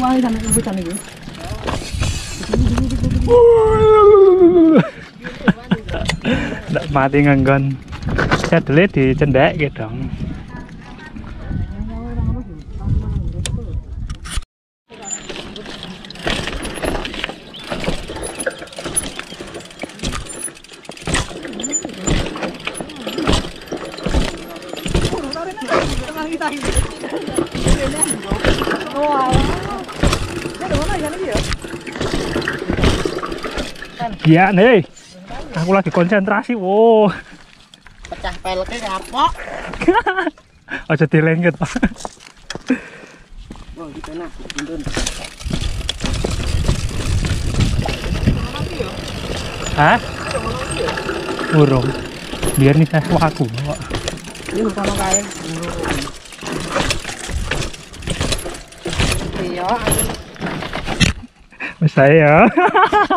wae sana bocah iki. Nggak mati nganggon. Gitu dong. Iya nih. Aku lagi konsentrasi. Wow. Pecah peleknya ngapok. Aja dilengket, Pak. Oh, tengah. Bintun. Hah? Burung. Biar nih saya aku kok. Ini sama kayak. Iya, Saya.